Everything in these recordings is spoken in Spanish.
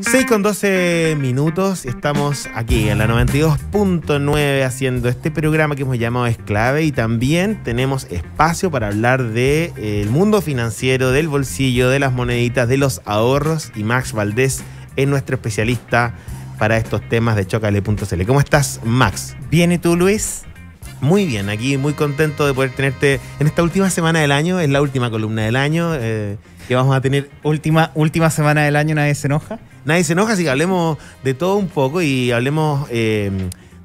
6 con 12 minutos estamos aquí en la 92.9 haciendo este programa que hemos llamado Esclave y también tenemos espacio para hablar del de, eh, mundo financiero, del bolsillo, de las moneditas, de los ahorros y Max Valdés es nuestro especialista para estos temas de chocale.cl. ¿Cómo estás, Max? Bien, ¿y tú, Luis? Muy bien, aquí muy contento de poder tenerte en esta última semana del año, es la última columna del año eh, que vamos a tener. Última, última semana del año, nadie se enoja nadie se enoja, así que hablemos de todo un poco y hablemos eh,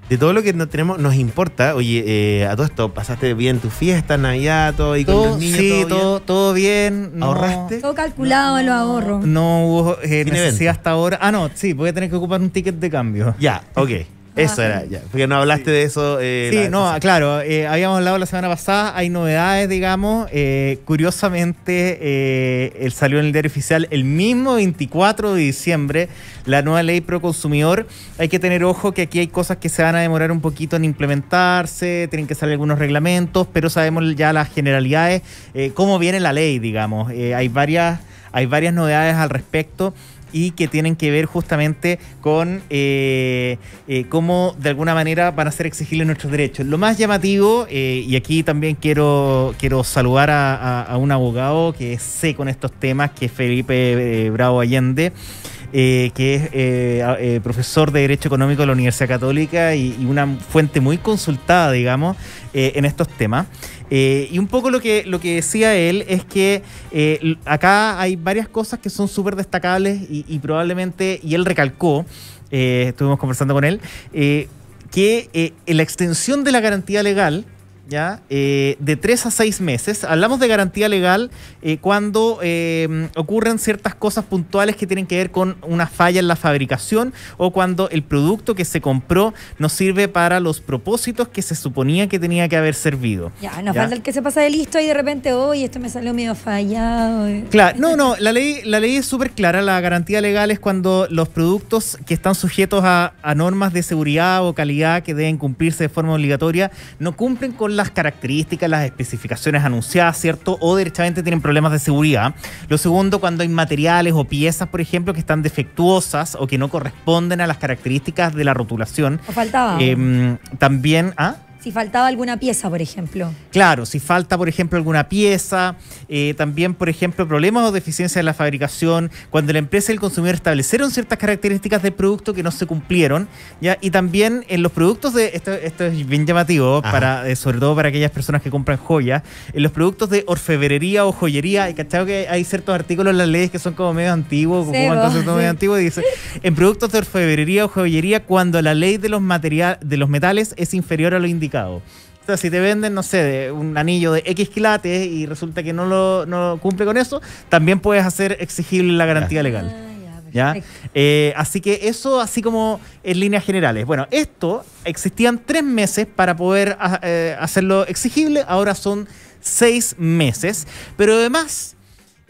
de todo lo que no tenemos, nos importa. Oye, eh, a todo esto, ¿pasaste bien tu fiesta, Navidad, todo y con los niños? Sí, todo, todo bien. ¿Ahorraste? Todo calculado lo ahorro. No hubo eh, necesidad hasta ahora. Ah, no, sí, voy a tener que ocupar un ticket de cambio. Ya, ok. Eso era, ya. Porque no hablaste de eso. Eh, sí, no, claro. Eh, habíamos hablado la semana pasada. Hay novedades, digamos. Eh, curiosamente, él salió en el diario oficial el mismo 24 de diciembre la nueva ley pro consumidor. Hay que tener ojo que aquí hay cosas que se van a demorar un poquito en implementarse. Tienen que salir algunos reglamentos, pero sabemos ya las generalidades, cómo viene la ley, digamos. hay varias. Hay varias novedades al respecto y que tienen que ver justamente con eh, eh, cómo de alguna manera van a ser exigibles nuestros derechos. Lo más llamativo, eh, y aquí también quiero, quiero saludar a, un abogado que sé con estos temas, que es Felipe Bravo Allende. que es profesor de Derecho Económico de la Universidad Católica y, una fuente muy consultada, digamos, en estos temas. Eh, y un poco lo que, lo que decía él es que eh, acá hay varias cosas que son súper destacables y, probablemente, y él recalcó, eh, estuvimos conversando con él, que la extensión de la garantía legal ¿ya? Eh, de tres a seis meses. Hablamos de garantía legal eh, cuando eh, ocurren ciertas cosas puntuales que tienen que ver con una falla en la fabricación o cuando el producto que se compró no sirve para los propósitos que se suponía que tenía que haber servido. Ya, nos falta el que se pasa de listo y de repente, hoy esto me salió medio fallado. Claro, no, no, la ley, la ley es súper clara. La garantía legal es cuando los productos que están sujetos a, a normas de seguridad o calidad que deben cumplirse de forma obligatoria no cumplen con las características, las especificaciones anunciadas, ¿cierto? O derechamente tienen problemas de seguridad. Lo segundo, cuando hay materiales o piezas, por ejemplo, que están defectuosas o que no corresponden a las características de la rotulación. O faltaba. Em, también, ¿ah? Si faltaba alguna pieza, por ejemplo. Claro, si falta, por ejemplo, alguna pieza, eh, también, por ejemplo, problemas o deficiencias en la fabricación, cuando la empresa y el consumidor establecieron ciertas características del producto que no se cumplieron, ¿ya? y también en los productos de, esto, esto es bien llamativo, para, eh, sobre todo para aquellas personas que compran joyas, en los productos de orfebrería o joyería, y cachado que hay ciertos artículos en las leyes que son como medio antiguos, como entonces medio antiguos, dice, en productos de orfebrería o joyería, cuando la ley de los, material, de los metales es inferior a lo indicado o sea, si te venden, no sé, un anillo de X quilates y resulta que no lo cumple con eso, también puedes hacer exigible la garantía legal. Ah, ¿Ya? Eh, así que eso, así como en líneas generales. Bueno, esto existían tres meses para poder ah, eh, hacerlo exigible, ahora son seis meses, pero además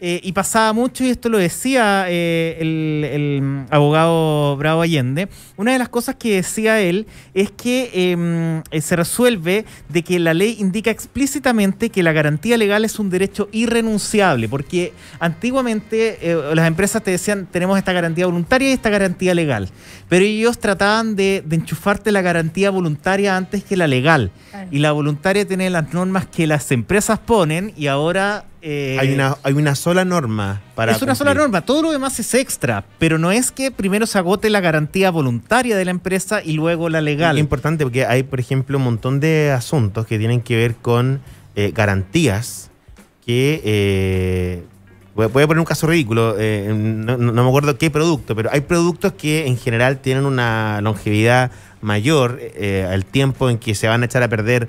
eh, y pasaba mucho, y esto lo decía eh, el, abogado Bravo Allende, una de las cosas que decía él es que em, eh, se resuelve de que la ley indica explícitamente que la garantía legal es un derecho irrenunciable, porque antiguamente las empresas te decían tenemos esta garantía voluntaria y esta garantía legal, pero ellos trataban de, de enchufarte la garantía voluntaria antes que la legal, y la voluntaria tiene las normas que las empresas ponen y ahora eh, hay, una, hay una sola norma para. Es una sola norma, todo lo demás es extra, pero no es que primero se agote la garantía voluntaria de la empresa y luego la legal. Es importante porque hay, por ejemplo, un montón de asuntos que tienen que ver con eh, garantías que. Eh, voy a poner un caso ridículo, no, no, me acuerdo qué producto, pero hay productos que en general tienen una longevidad mayor al tiempo en que se van a echar a perder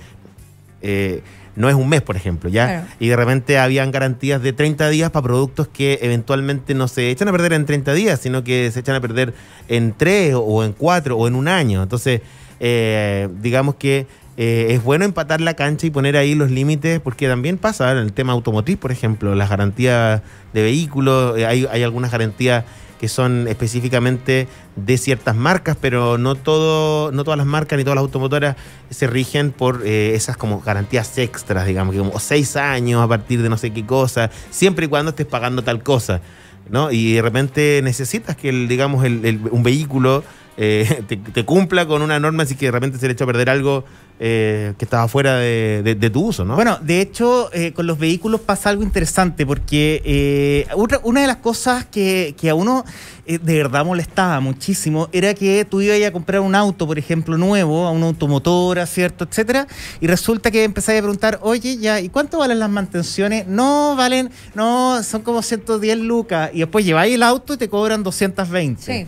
no es un mes, por ejemplo, ¿ya? Y de repente habían garantías de 30 días para productos que eventualmente no se echan a perder en 30 días, sino que se echan a perder en 3 o en 4 o en un año. Entonces, eh, digamos que eh, es bueno empatar la cancha y poner ahí los límites, porque también pasa en el tema automotriz, por ejemplo, las garantías de vehículos, eh, hay, hay algunas garantías que son específicamente de ciertas marcas, pero no todo, no todas las marcas ni todas las automotoras se rigen por eh, esas como garantías extras, digamos, que como seis años a partir de no sé qué cosa, siempre y cuando estés pagando tal cosa. ¿no? Y de repente necesitas que, digamos, un vehículo eh, te, te cumpla con una norma, así que de repente se le echa a perder algo eh, que estaba fuera de, de- de tu uso, ¿no? Bueno, de hecho, eh, con los vehículos pasa algo interesante porque eh, otra- una de las cosas que, que a uno eh, de verdad molestaba muchísimo era que tú ibas a comprar un auto, por ejemplo, nuevo, a una automotora, ¿cierto? Etcétera, y resulta que empezáis a preguntar, oye, ya, ¿y cuánto valen las mantenciones? No, valen, no, son como 110 lucas, y después lleváis el auto y te cobran 220. Sí,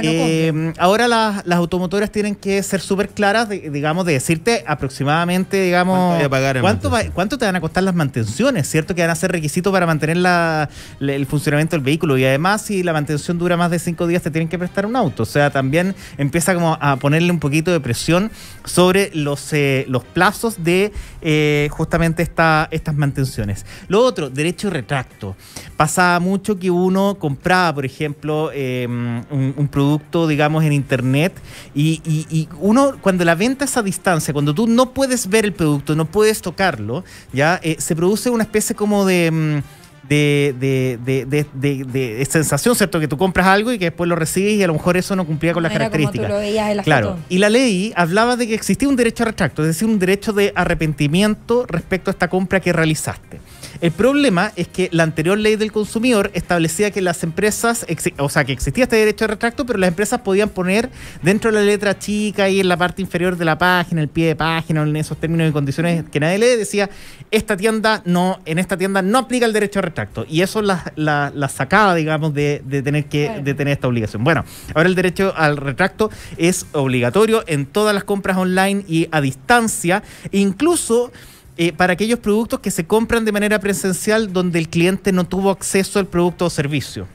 claro, Eh, cumple. ahora las, las automotoras tienen que ser súper claras, de- digamos, de decirte aproximadamente, digamos, ¿Cuánto voy a pagar en cuánto, va- mantención? cuánto te van a costar las mantenciones, ¿cierto? Que van a ser requisitos para mantener la- la- el funcionamiento del vehículo. Y además, si la mantención dura más de cinco días, te tienen que prestar un auto. O sea, también empieza como a ponerle un poquito de presión sobre los, eh, los plazos de eh, justamente esta, estas mantenciones. Lo otro, derecho de retracto. Pasaba mucho que uno compraba, por ejemplo, eh, un, un producto, digamos, en internet y, y- y uno, cuando la venta es a distancia, cuando tú no puedes ver el producto, no puedes tocarlo, ya Eh, se produce una especie como de... mm, De, de, de, de- de- sensación, ¿cierto? Que tú compras algo y que después lo recibes y a lo mejor eso no cumplía con las como tú características. lo veías en la Claro, foto. y la ley hablaba de que existía un derecho a retracto, es decir, un derecho de arrepentimiento respecto a esta compra que realizaste. El problema es que la anterior ley del consumidor establecía que las empresas, o sea, que existía este derecho de retracto, pero las empresas podían poner dentro de la letra chica y en la parte inferior de la página, el pie de página, en esos términos y condiciones que nadie lee, decía, esta tienda no, en esta tienda no aplica el derecho de retracto. Y eso la, la- la sacaba, digamos, de, de tener que, Claro. de tener esta obligación. Bueno, ahora el derecho al retracto es obligatorio en todas las compras online y a distancia, incluso eh, para aquellos productos que se compran de manera presencial donde el cliente no tuvo acceso al producto o servicio.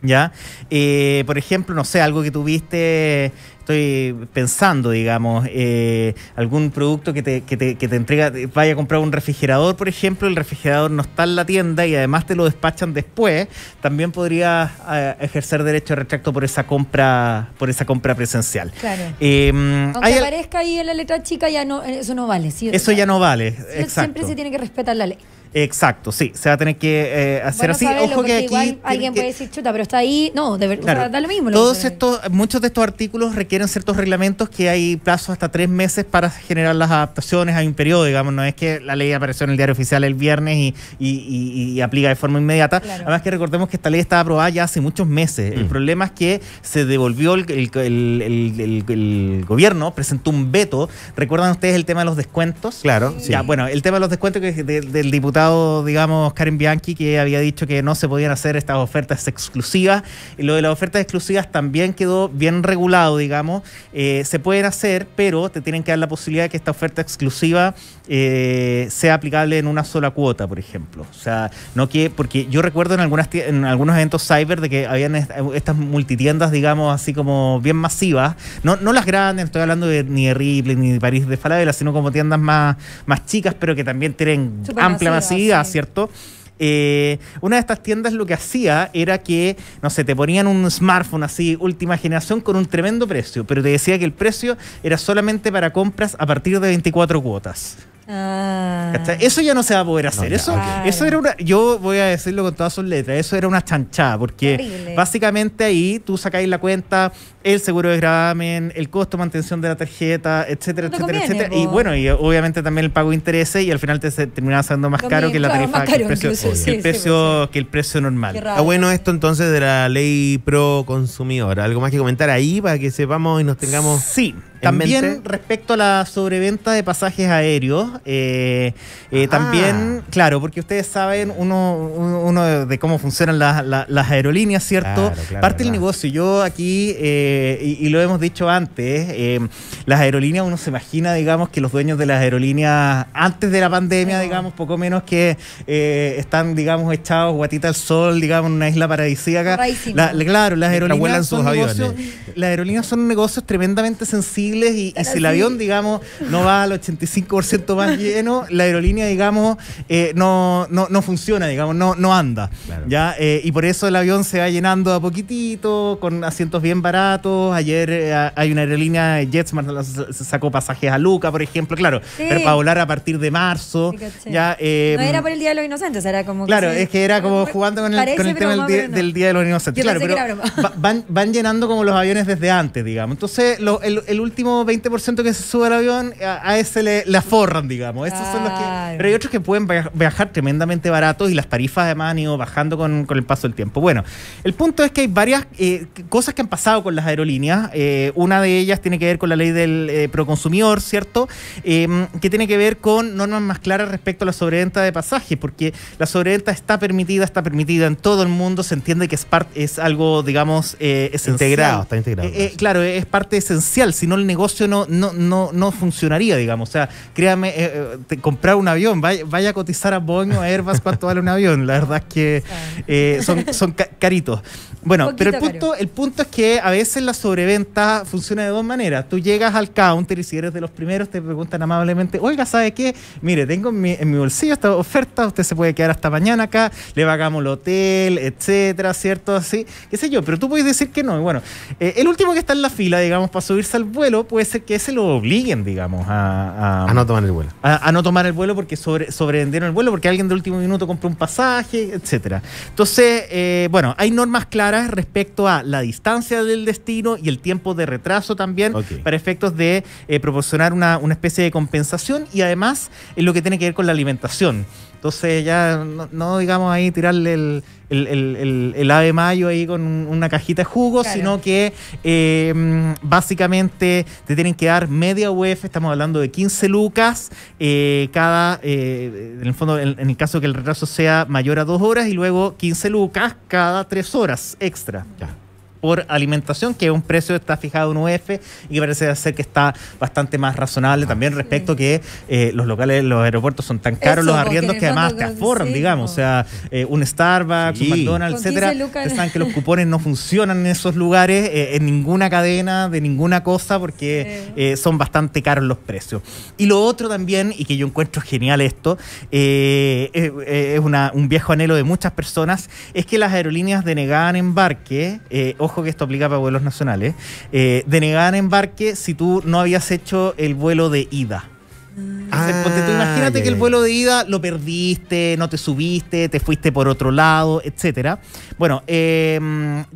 ¿Ya? Eh, por ejemplo, no sé, algo que tuviste, estoy pensando, digamos, eh, algún producto que te, que te, que te entrega, vaya a comprar un refrigerador, por ejemplo, el refrigerador no está en la tienda y además te lo despachan después, también podrías eh, ejercer derecho de retracto por esa compra, por esa compra presencial. Claro. Eh, Aunque hay aparezca ahí en la letra chica, ya no, eso no vale. ¿sí? eso ya no vale, Siempre se tiene que respetar la ley. Exacto, sí, se va a tener que eh, hacer Bueno así. saberlo, Ojo que aquí igual alguien que- puede decir, chuta, pero está ahí. No, de verdad, Claro, da lo mismo. lo todos que- estos, muchos de estos artículos requieren ciertos reglamentos que hay plazos hasta tres meses para generar las adaptaciones. Hay un periodo, digamos, no es que la ley apareció en el diario oficial el viernes y, y- y- y aplica de forma inmediata. Claro. Además que recordemos que esta ley estaba aprobada ya hace muchos meses. El Mm. problema es que se devolvió el, el- el- el- el- el gobierno, presentó un veto. ¿Recuerdan ustedes el tema de los descuentos? Claro, sí. Ya, bueno, el tema de los descuentos que es de- del diputado, digamos, Karen Bianchi, que había dicho que no se podían hacer estas ofertas exclusivas. Y lo de las ofertas exclusivas también quedó bien regulado, digamos. Eh, se pueden hacer, pero te tienen que dar la posibilidad de que esta oferta exclusiva eh, sea aplicable en una sola cuota, por ejemplo. O sea, no que, porque yo recuerdo en, algunas, en algunos eventos cyber de que habían est- estas multitiendas, digamos, así como bien masivas. No, no las grandes, estoy hablando de, ni de Ripley ni de París de Falabella, sino como tiendas más, más chicas, pero que también tienen amplia masivas, sí. ¿cierto? Eh, una de estas tiendas lo que hacía era que, no sé, te ponían un smartphone así, última generación, con un tremendo precio, pero te decía que el precio era solamente para compras a partir de 24 cuotas. Ah. Eso ya no se va a poder hacer. ya, eso, eso era una. Yo voy a decirlo con todas sus letras. Eso era una chanchada. Porque Terrible. básicamente ahí tú sacáis la cuenta, el seguro de gravamen, el costo de mantención de la tarjeta, etcétera, No etcétera, conviene, etcétera. Y bueno, y obviamente también el pago de intereses y al final te se- terminaba siendo más caro que la claro, tarifa, que el precio, incluso, que sí, el sí, precio, que el precio normal. Está raro. bueno esto entonces de la ley pro consumidor. ¿Algo más que comentar ahí para que sepamos y nos tengamos Sí, también mente? respecto a la sobreventa de pasajes aéreos, eh, eh, Ah. también, claro, porque ustedes saben uno, uno de, cómo funcionan las- las- las aerolíneas, ¿cierto? Claro, claro, Parte del negocio. Yo aquí, eh, y, y lo hemos dicho antes, eh, las aerolíneas, uno se imagina, digamos, que los dueños de las aerolíneas, antes de la pandemia, digamos, poco menos que están, digamos, echados guatita al sol, digamos, en una isla paradisíaca. La- claro, las aerolíneas son negocios, las aerolíneas son negocios tremendamente y, y Claro, si el avión, digamos, no va al 85% más más lleno, la aerolínea, digamos, eh, no, no, no funciona, digamos, no, no anda. Claro. ¿ya? Eh, y por eso el avión se va llenando a poquitito, con asientos bien baratos. Ayer eh, hay una aerolínea, JetSmart, sacó pasajes a Luca, por ejemplo, claro, Sí. pero para volar a partir de marzo. Sí, ya, eh, no era por el Día de los Inocentes, era como. Claro, sí. es que era como jugando con el, Parece con el tema del día, no. del Día de los Inocentes. Yo Claro, pero que van, van llenando como los aviones desde antes, digamos. Entonces, lo- el, el último 20% que se sube al avión, a, a ese le, le aforran, digamos. Esos son los que, Claro. pero hay otros que pueden via- viajar tremendamente baratos y las tarifas además han ido bajando con, con el paso del tiempo. Bueno, el punto es que hay varias eh, cosas que han pasado con las aerolíneas. Eh, una de ellas tiene que ver con la ley del eh, proconsumidor, ¿cierto? Eh, que tiene que ver con normas más claras respecto a la sobreventa de pasajes, porque la sobreventa está permitida, está permitida en todo el mundo, se entiende que es, part- es algo, digamos, eh, esencial. Integrado, está integrado. Eh, eh, claro, es parte esencial, si no el negocio no, no, no, no funcionaría, digamos. O sea, créame, eh, eh, te- comprar un avión, vaya, vaya a cotizar a Boeing o a Airbus cuánto vale un avión. La verdad es que eh, son, son ca- caritos. Bueno, pero el punto, el punto es que a veces la sobreventa funciona de dos maneras. Tú llegas al counter y si eres de los primeros te preguntan amablemente, oiga, ¿sabe qué? Mire, tengo en mi, en mi bolsillo esta oferta, usted se puede quedar hasta mañana acá, le pagamos el hotel, etcétera, ¿cierto? Así, qué sé yo, pero tú puedes decir que no. Y bueno, eh, el último que está en la fila, digamos, para subirse al vuelo, puede ser que ese lo obliguen, digamos, a, a- A no tomar el vuelo. a, a no tomar el vuelo porque sobre, sobrevendieron el vuelo, porque alguien de último minuto compró un pasaje, etcétera. Entonces, eh, bueno, hay normas claras respecto a la distancia del destino y el tiempo de retraso también, para efectos de eh, proporcionar una, una especie de compensación y además en lo que tiene que ver con la alimentación. Entonces ya no, no, digamos ahí tirarle el, el, el- el- el ave mayo ahí con un- una cajita de jugo, Claro. sino que eh, mm, básicamente te tienen que dar media UF, estamos hablando de 15 lucas, eh, cada, eh, en el fondo, en, en el caso que el retraso sea mayor a dos horas, y luego 15 lucas cada tres horas extra. Ya. Por alimentación, que es un precio que está fijado en UF y que parece ser que está bastante más razonable también respecto que eh, los locales, los aeropuertos son tan caros Eso, los arriendos en que además te aforran, sí, digamos. O sea, eh, un Starbucks, Sí. un McDonald's, Con 15 etcétera. Ustedes saben que los cupones no funcionan en esos lugares, eh, en ninguna cadena, de ninguna cosa, porque Sí. eh, son bastante caros los precios. Y lo otro también, y que yo encuentro genial esto, es una- un viejo anhelo de muchas personas, es que las aerolíneas denegaban embarque, eh, ojo que esto aplica para vuelos nacionales, eh, denegaban embarque si tú no habías hecho el vuelo de ida. Entonces, ponte tú, imagínate ya, que el vuelo de ida lo perdiste, no te subiste, te fuiste por otro lado, etcétera. Bueno, eh,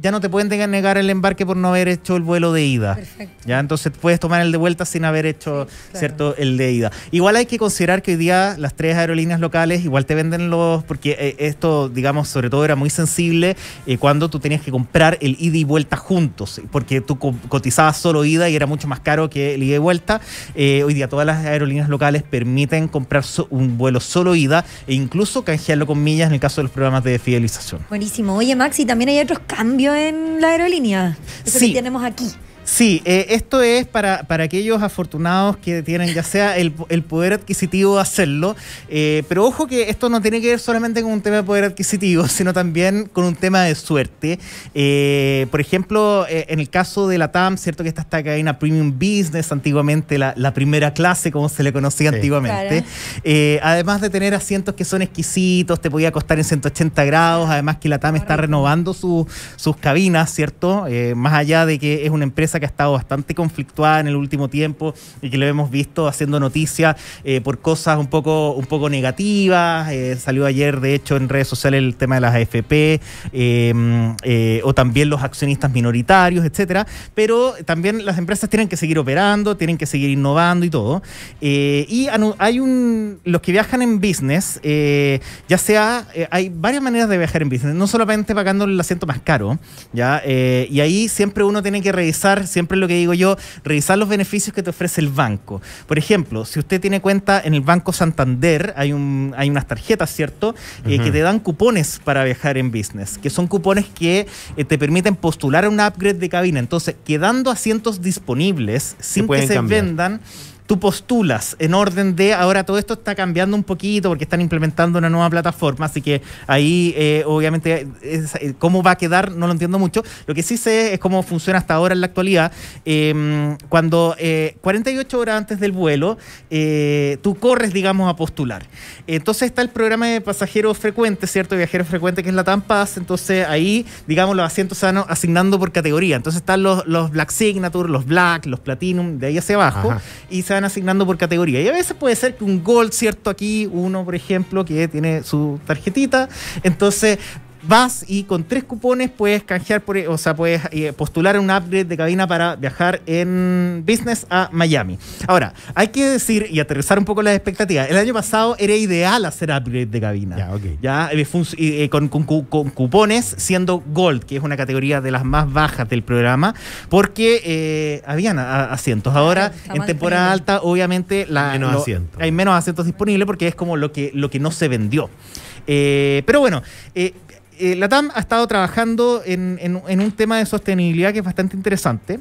ya no te pueden negar el embarque por no haber hecho el vuelo de ida. Perfecto. Ya, entonces puedes tomar el de vuelta sin haber hecho, Sí, claro. ¿cierto? El de ida. Igual hay que considerar que hoy día las tres aerolíneas locales igual te venden los, porque eh, esto, digamos, sobre todo era muy sensible eh, cuando tú tenías que comprar el ida y vuelta juntos, porque tú co- cotizabas solo ida y era mucho más caro que el ida y vuelta. Eh, hoy día todas las aerolíneas locales permiten comprar so- un vuelo solo ida e incluso canjearlo con millas en el caso de los programas de fidelización. Buenísimo. Oye, Maxi, también hay otros cambios en la aerolínea. Eso Sí. que tenemos aquí. Sí, eh, esto es para, para aquellos afortunados que tienen ya sea el, el poder adquisitivo de hacerlo, eh, pero ojo que esto no tiene que ver solamente con un tema de poder adquisitivo, sino también con un tema de suerte. Eh, por ejemplo, eh, en el caso de la TAM, cierto que esta esta cadena Premium Business, antiguamente la, la primera clase, como se le conocía Sí. antiguamente, Claro. además de tener asientos que son exquisitos, te podía costar en 180 grados, además que la TAM está renovando su- sus cabinas, ¿cierto? Más allá de que es una empresa que ha estado bastante conflictuada en el último tiempo y que lo hemos visto haciendo noticias eh, por cosas un poco, un poco negativas. eh, salió ayer, de hecho, en redes sociales el tema de las AFP eh, eh, o también los accionistas minoritarios, etcétera. Pero también las empresas tienen que seguir operando, tienen que seguir innovando y todo. Y hay un. Los que viajan en business, ya sea. hay varias maneras de viajar en business, no solamente pagando el asiento más caro, ¿ya? Y ahí siempre uno tiene que revisar, siempre lo que digo yo, revisar los beneficios que te ofrece el banco. Por ejemplo, si usted tiene cuenta en el Banco Santander, hay, un, hay unas tarjetas, ¿cierto? Eh. Que te dan cupones para viajar en business, que son cupones que eh, te permiten postular a un upgrade de cabina. Entonces, quedando asientos disponibles sin que se cambiar. vendan, tú postulas en orden de, ahora todo esto está cambiando un poquito porque están implementando una nueva plataforma, así que ahí eh, obviamente es- eh, cómo va a quedar no lo entiendo mucho. Lo que sí sé es cómo funciona hasta ahora en la actualidad. Eh, cuando eh, 48 horas antes del vuelo, eh, tú corres, digamos, a postular. Entonces está el programa de pasajeros frecuentes, ¿cierto? Viajeros frecuentes, que es la TAMPAS. Entonces ahí, digamos, los asientos se van asignando por categoría. Entonces están los, los Black Signature, los Black, los Platinum, de ahí hacia abajo, Ajá. y se van asignando por categoría. Y a veces puede ser que un Gold, ¿cierto? Aquí uno, por ejemplo, que tiene su tarjetita. Entonces vas y con tres cupones puedes canjear, por, o sea, puedes eh, postular un upgrade de cabina para viajar en business a Miami. Ahora, hay que decir y aterrizar un poco las expectativas. El año pasado era ideal hacer upgrade de cabina. Ya, ok. Ya, eh, eh, con, con cu- con cupones siendo Gold, que es una categoría de las más bajas del programa, porque eh, habían a- asientos. Ahora, está en temporada alta, obviamente, la, Menos lo- hay menos asientos disponibles porque es como lo que, lo que no se vendió. Eh, pero bueno, eh, eh, la TAM ha estado trabajando en, en- en un tema de sostenibilidad que es bastante interesante.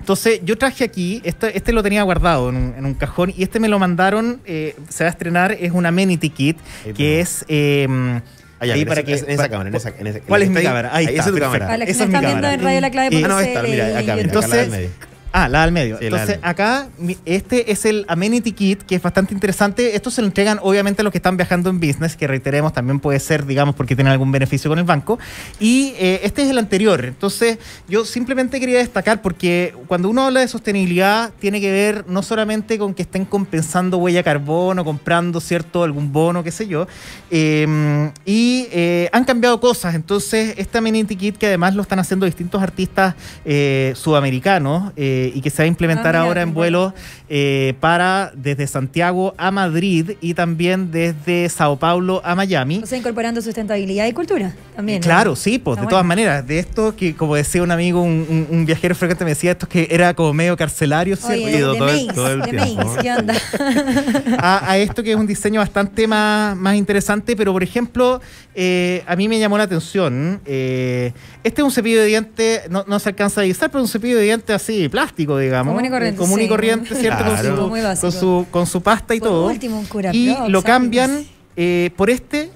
Entonces, yo traje aquí, este, este lo tenía guardado en un, en un cajón y este me lo mandaron, eh, se va a estrenar, es un amenity kit, Ahí que es... eh, Allá, ahí en para esa- que- en esa cámara, en esa- en esa- ¿Cuál es mi ahí? cámara? Ahí Ahí está, esa es tu cámara. Para los que Esa nos es mi están viendo cámara. en Radio La Clave. Ah, no, está, mira, acá, mira, Entonces- acá la del medio. Ah, la del medio. Sí, la Entonces, del acá, este es el Amenity Kit, que es bastante interesante. Esto se lo entregan, obviamente, a los que están viajando en business, que reiteremos, también puede ser, digamos, porque tienen algún beneficio con el banco. Y eh, este es el anterior. Entonces, yo simplemente quería destacar, porque cuando uno habla de sostenibilidad, tiene que ver no solamente con que estén compensando huella carbono, comprando, ¿cierto?, algún bono, qué sé yo. Eh, y eh, han cambiado cosas. Entonces, este Amenity Kit, que además lo están haciendo distintos artistas eh, sudamericanos eh, y que se va a implementar Ah, ahora en vuelos eh, para desde Santiago a Madrid y también desde Sao Paulo a Miami. O sea, incorporando sustentabilidad y cultura también. ¿no? Claro, sí, pues de bueno. todas maneras, de esto que como decía un amigo, un, un- un viajero frecuente me decía esto que era como medio carcelario, ¿cierto? Oye, Ido de todo el- todo el de tiempo. ¿qué onda? a, a esto que es un diseño bastante más, más interesante, pero por ejemplo, eh, a mí me llamó la atención. eh, este es un cepillo de dientes, no, no se alcanza a divisar, pero un cepillo de dientes así, plástico, digamos. Común y corriente, Común y sí. corriente, ¿cierto? Con Claro. su- Muy básico. con, su, con su pasta y Por todo. último, un cura y Prox, lo cambian eh, por este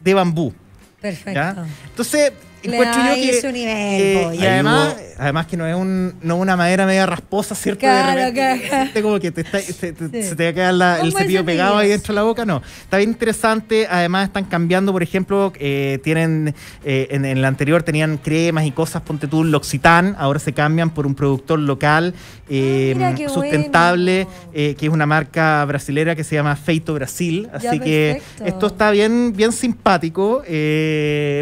de bambú. Perfecto. ¿ya? Entonces, Le encuentro yo que. su nivel, eh, y además, además que no es un, no una madera media rasposa, ¿cierto? Claro, de repente, claro. como que te está- se, te, Sí. se te va a quedar la- el cepillo pegado ahí dentro de la boca. No, está bien interesante. Además, están cambiando, por ejemplo, eh, tienen eh, en, en el anterior tenían cremas y cosas, ponte tú, L'Occitane, ahora se cambian por un productor local Ah, sustentable, bueno. que es una marca brasilera que se llama Feito Brasil. Ya, Así que esto está bien, bien simpático,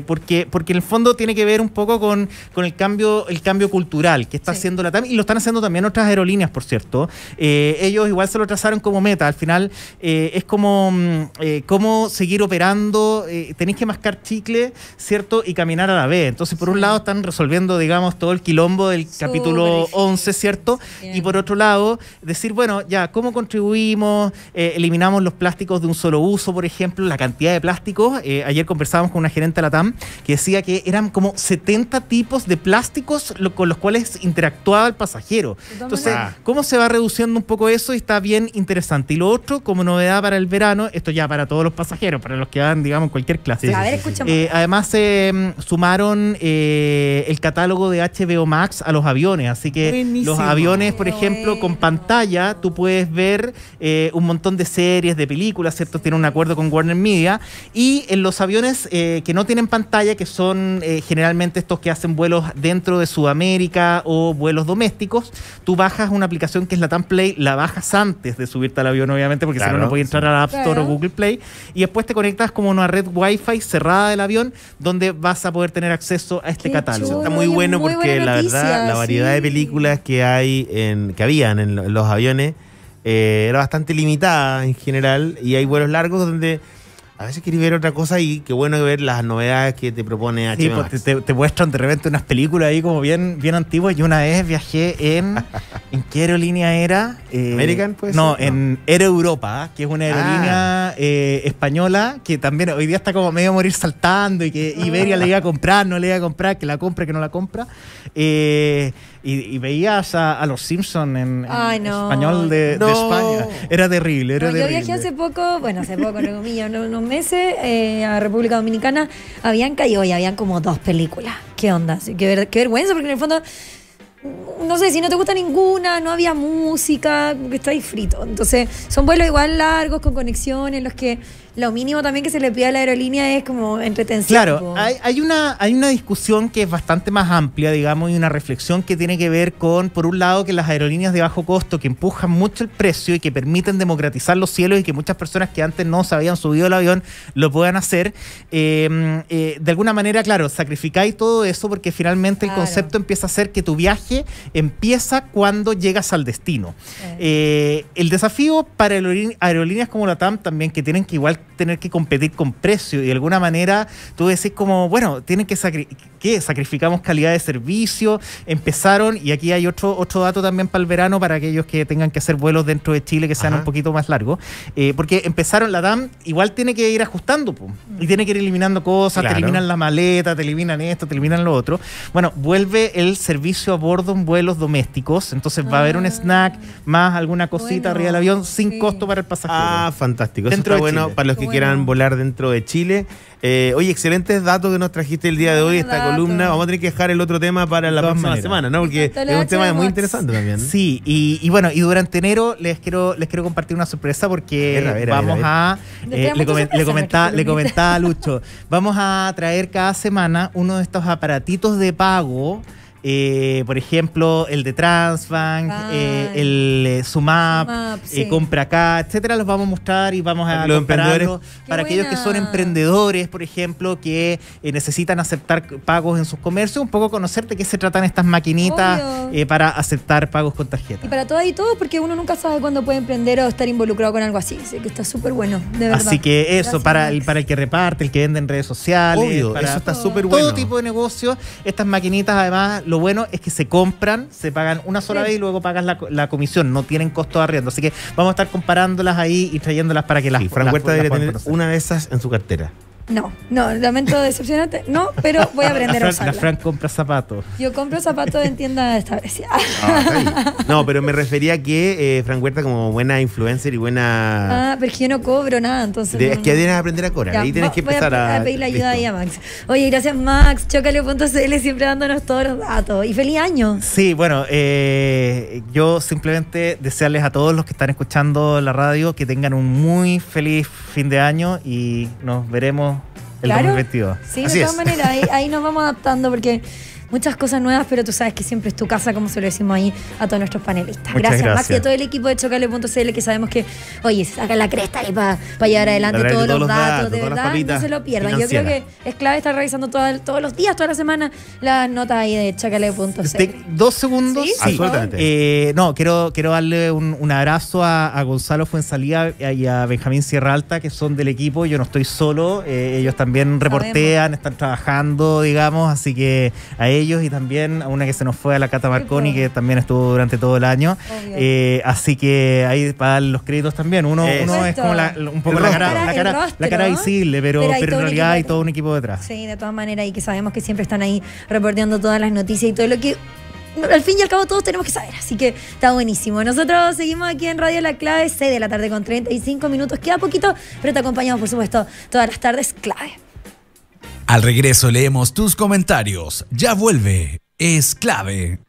porque, porque en el fondo tiene que ver un poco con, con el cambio, el cambio cultural que está Sí. haciendo la TAM y lo están haciendo también otras aerolíneas, por cierto. Eh, ellos igual se lo trazaron como meta. Al final eh, es como mm, eh, cómo seguir operando, tenéis que mascar chicle, ¿cierto? Y caminar a la vez. Entonces, por un lado, están resolviendo, digamos, todo el quilombo del capítulo difícil. 11, ¿cierto? Bien. Y por otro lado, decir, bueno, ya, ¿cómo contribuimos? Eliminamos los plásticos de un solo uso, por ejemplo, la cantidad de plásticos. Ayer conversábamos con una gerente de la TAM que decía que eran como 70 tipos de plásticos lo- con los cuales interactuaba el pasajero. Entonces, maneras. ¿cómo se va reduciendo un poco eso? Y está bien interesante. Y lo otro, como novedad para el verano, esto ya para todos los pasajeros, para los que van, digamos, en cualquier clase. Sí, a ver, sí, sí, escuchamos. Eh, además se mm, sumaron eh, el catálogo de HBO Max a los aviones, así que Buenísimo. los aviones, por Qué ejemplo, con pantalla, tú puedes ver eh, un montón de series, de películas, ¿cierto? Tiene un acuerdo con Warner Media. Y en los aviones eh, que no tienen pantalla, que son eh, generalmente estos que hacen vuelos dentro de Sudamérica o vuelos domésticos, tú bajas una aplicación que es la TAM Play, la bajas antes de subirte al avión, obviamente, porque si no, no puedes entrar a la App Store Claro. o Google Play. Y después te conectas como a una red Wi-Fi cerrada del avión, donde vas a poder tener acceso a este Qué catálogo. chulo. Está muy bueno muy porque la noticia, verdad, la variedad de sí. películas que hay en, que habían en los aviones eh, era bastante limitada en general y hay vuelos largos donde a veces quieres ver otra cosa y qué bueno ver las novedades que te propone Sí, HBO pues, Max. te, muestran de repente unas películas ahí como bien, bien antiguas. Yo una vez viajé en. ¿En qué aerolínea era? Eh, ¿American, puede No, en Air Europa, que es una Ah. aerolínea eh, española que también hoy día está como medio a morir saltando y que Iberia le iba a comprar, no le iba a comprar, que la compra, que no la compra. Eh, y, y veías a, a los Simpsons en, en Ay, no. español de. España. Era terrible, era No, yo terrible. viajé hace poco, bueno, hace poco, entre comillas, unos unos meses eh, a República Dominicana. Habían caído y habían como dos películas. ¿Qué onda? Qué, ver- qué vergüenza, porque en el fondo, no sé, si no te gusta ninguna, no había música, como que está ahí frito. Entonces, son vuelos igual largos, con conexiones, en los que lo mínimo también que se le pide a la aerolínea es como entretención. Claro, hay, hay una, hay una discusión que es bastante más amplia, digamos, y una reflexión que tiene que ver con, por un lado, que las aerolíneas de bajo costo que empujan mucho el precio y que permiten democratizar los cielos y que muchas personas que antes no se habían subido al avión lo puedan hacer. eh, eh, de alguna manera, claro, sacrificáis todo eso porque finalmente el concepto empieza a ser que tu viaje empieza cuando llegas al destino. Eh, el desafío para aerolí- aerolíneas como la TAM también, que tienen que igual tener que competir con precio y de alguna manera tú decís como, bueno, tienen que sacri- ¿qué? sacrificamos calidad de servicio, empezaron, y aquí hay otro, otro dato también para el verano, para aquellos que tengan que hacer vuelos dentro de Chile que sean Ajá. un poquito más largos, eh, porque empezaron la TAM, igual tiene que ir ajustando, po, y tiene que ir eliminando cosas, Claro. te eliminan la maleta, te eliminan esto, te eliminan lo otro. Bueno, vuelve el servicio a bordo en vuelos domésticos, entonces va a haber un Ah. snack más alguna cosita Bueno, arriba del avión sin sí. costo para el pasajero. Ah, fantástico. Eso Dentro está de bueno Chile. para los Qué que bueno. quieran volar dentro de Chile. Eh, oye, excelentes datos que nos trajiste el día de hoy, esta columna. Vamos a tener que dejar el otro tema para la próxima semana, ¿no? Porque es un tema muy interesante también. Sí, y, y bueno, y durante enero les quiero les quiero compartir una sorpresa porque vamos a, eh, le, muchas comen- le comentaba nuestra le columnista. comentaba a Lucho, vamos a traer cada semana uno de estos aparatitos de pago. Eh, por ejemplo, el de Transbank, Ah. eh, el eh, Sumap, Sumap, sí. eh, Compra Acá, etcétera, los vamos a mostrar y vamos a Los para aquellos que son emprendedores, por ejemplo, que eh, necesitan aceptar pagos en sus comercios, un poco conocer de qué se tratan estas maquinitas eh, para aceptar pagos con tarjeta. Y para todas y todos, porque uno nunca sabe cuándo puede emprender o estar involucrado con algo así. Así que está súper bueno, de verdad. Así que eso, Gracias, para el, para el que reparte, el que vende en redes sociales, Obvio, para eso está súper todo bueno. tipo de negocios, estas maquinitas además, lo bueno es que se compran, se pagan una sola Sí. vez y luego pagas la, la comisión, no tienen costo de arriendo. Así que vamos a estar comparándolas ahí y trayéndolas para que las Sí, Fran las- Huerta las debería puedan tener conocer. una de esas en su cartera. No, no, lamento decepcionarte. No, pero voy a La aprender a usarla. la Fran compra zapatos. Yo compro zapatos en tiendas establecidas. No, pero me refería a que eh, Fran Huerta, como buena influencer y buena. Ah, pero es que yo no cobro nada, entonces. de- no, es que tienes que aprender a cobrar. Ya, Ahí tienes que voy empezar a. a, pedirle ayuda ahí a Max. Oye, gracias Max, chocale.cl siempre dándonos todos los datos. Y feliz año. Sí, bueno, eh, yo simplemente desearles a todos los que están escuchando la radio que tengan un muy feliz fin de año y nos veremos el Claro. 2022. Sí, Así de es. todas maneras, ahí, ahí nos vamos adaptando porque muchas cosas nuevas, pero tú sabes que siempre es tu casa, como se lo decimos ahí a todos nuestros panelistas. Muchas gracias, Max, y gracias. a todo el equipo de Chocale.cl que sabemos que, oye, sacan la cresta ahí para llevar adelante todos, los datos, datos, de verdad, no se lo pierdan. Yo creo que es clave estar revisando toda- todos los días, toda la semana, las notas ahí de Chocale.cl. Dos segundos. Sí, Sí. Absolutamente. Eh, no, quiero, quiero darle un, un abrazo a, a Gonzalo Fuensalía y a Benjamín Sierra Alta, que son del equipo. Yo no estoy solo. eh, ellos también reportean, están trabajando, digamos. Así que a ellos y también a una que se nos fue a la Cata Marconi, po. que también estuvo durante todo el año. Eh, así que ahí para los créditos también. Uno, uno es como la- un poco la cara, la, El cara, rostro. la cara visible, pero, Pero pero en realidad hay todo un equipo detrás. Sí, de todas maneras, y que sabemos que siempre están ahí reporteando todas las noticias y todo lo que al fin y al cabo todos tenemos que saber. Así que está buenísimo. Nosotros seguimos aquí en Radio La Clave, 6 de la tarde con 35 minutos. Queda poquito, pero te acompañamos, por supuesto, todas las tardes clave. Al regreso leemos tus comentarios. Ya vuelve. Es clave.